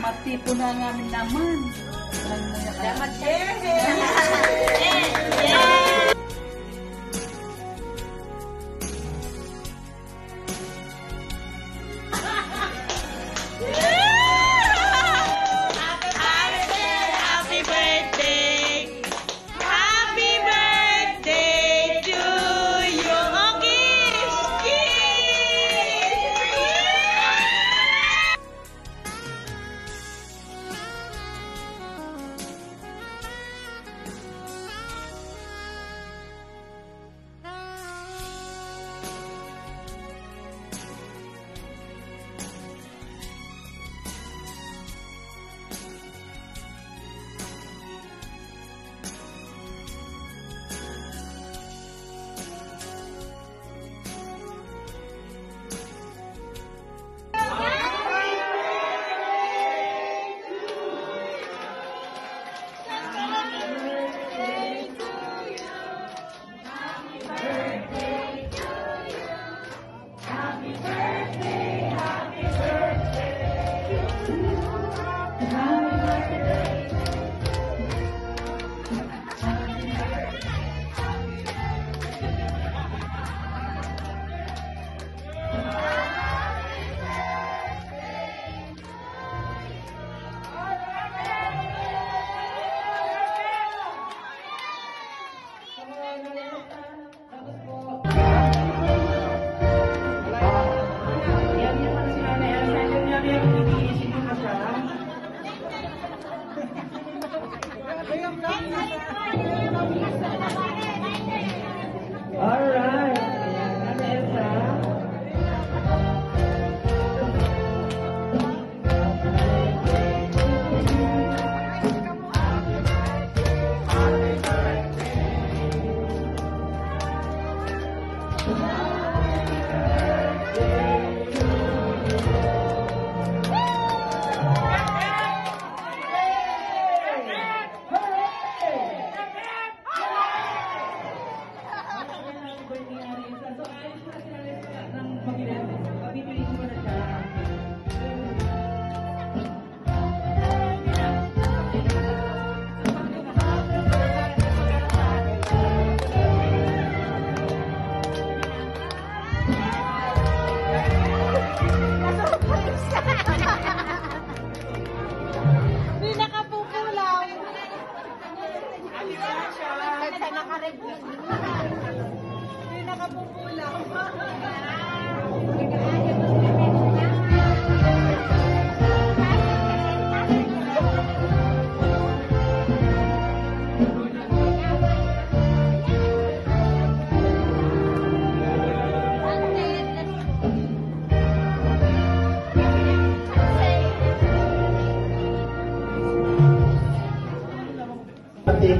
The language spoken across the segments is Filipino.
Matipo na namin naman. Magmuya ka. Dapat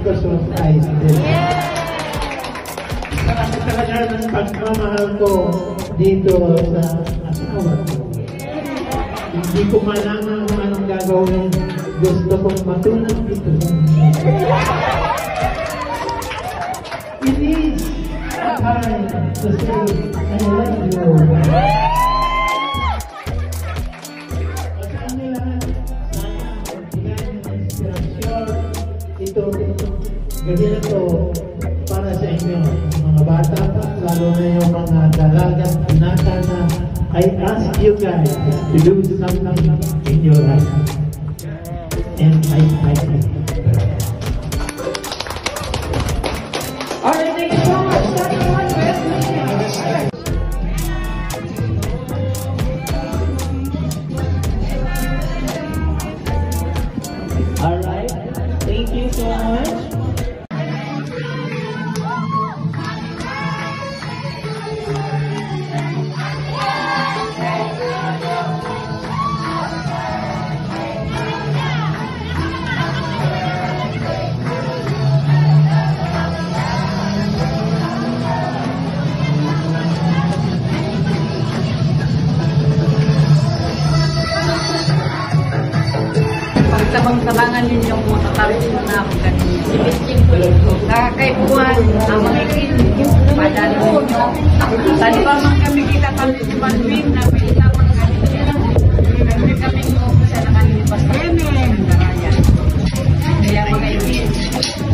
Pati ko surprise din. Marami talaga ng pagmamahal ko dito sa asawa ko. Hindi ko malaman kung anong gagawin. Gusto kong matunan ito. It is time to say I love you. Gabi na to para sa inyo, mga bata lalo na yung mga dalagang binata na I ask you guys to do something in your life. Tabang-tabangan ninyo kung matatapos mo na ako kanina. Nakakaipuan, ang mga ikin, padali ninyo. Tadi pa man kami kita kami si Manwin, na may itapang kanina. Kami kami mo sa nakalipas kami. Kaya, mga ikin,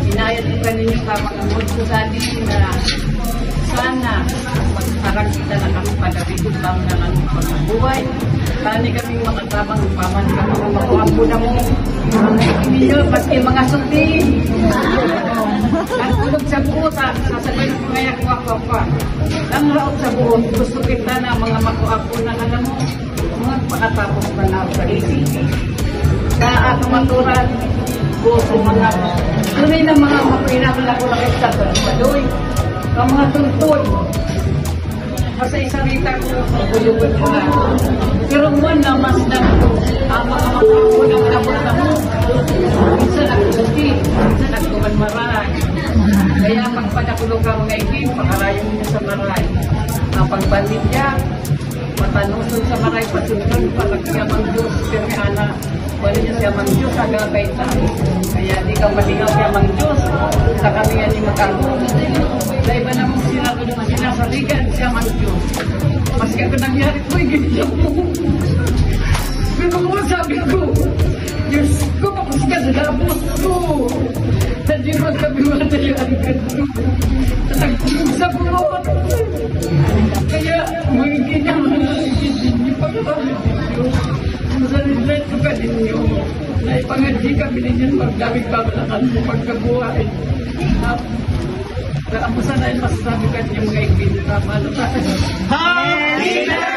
sinayad ko kanina ka mga ko sa atin na sana magparang kita na kami pagkabigod bang na ng pagkabuhay. Tani kami makatabang paman ka mga makuampo na mo. Hindi pati mga sulti. Ang tulog sa buo, sa sasabihin ko ko ako pa. Ang raot sa buo, gusto kita na mga makuampo na alam mo. Mga pakatapos pa na sa ACT. Sa ato maturan, buso mga tunay na mga mapinaman ako na kita sa Padoy. Ang mga tuntun, Basta isang rita ko, bulubot ko na. Pero mo na mas na ang mga makapo ng labot na mo. Minsan nagkuti, minsan nagkuman maray. Kaya pagpadakulong ka mga ikin, pakarayon niyo sa maray. Ang pagbandit niya, matanusun sa maray, pasunod, palagkiyamang Diyos, kami ana, wala niya siya mang Diyos, agagay tayo. Kaya di ka maligaw kaya mang Diyos, sa kami yan yung magkaroon. Sa iba ko naman sinasaligan siya mang Diyos. Maski ako nangyari ko, ganyan mo. Pero kung sabi ko, Diyos ko, kapos ka sa labos ko. Hindi mo kami matayan ka Sa buwan. Kaya, mga ginyaman na hindi pa kami Diyos. Masalilay ko ka ninyo. Na ipangadji kami ninyo magdamig babalakan mo pagkabuhay. At ang sana ay masasabi ka niyo mga ibig na malutasan. Happy Hello,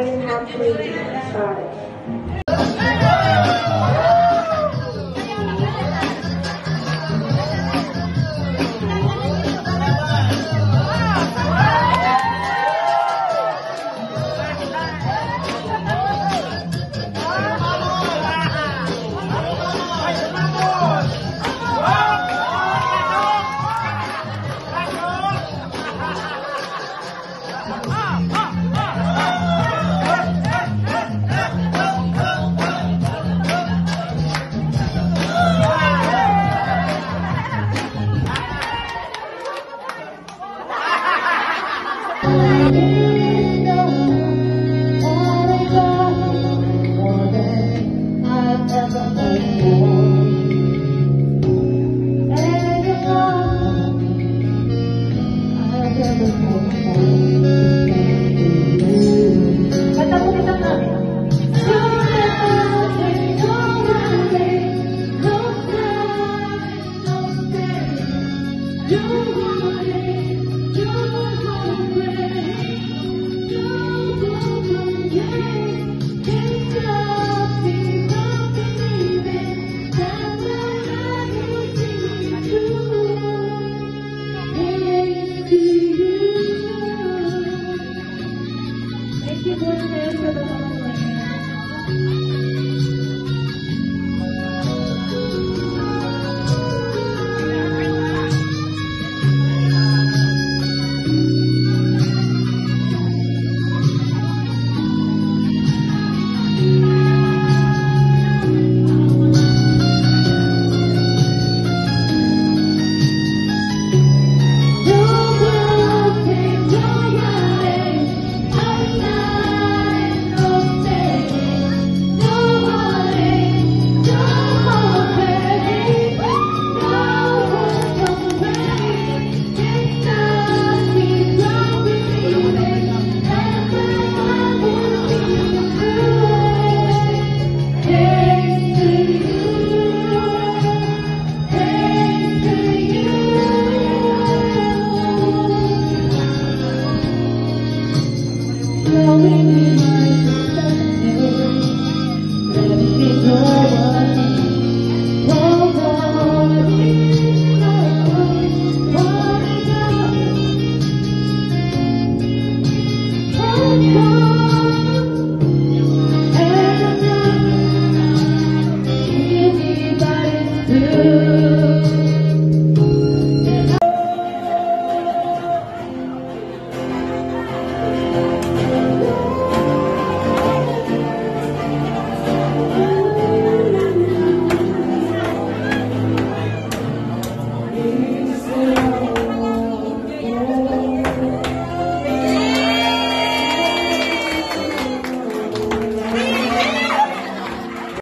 I have to start.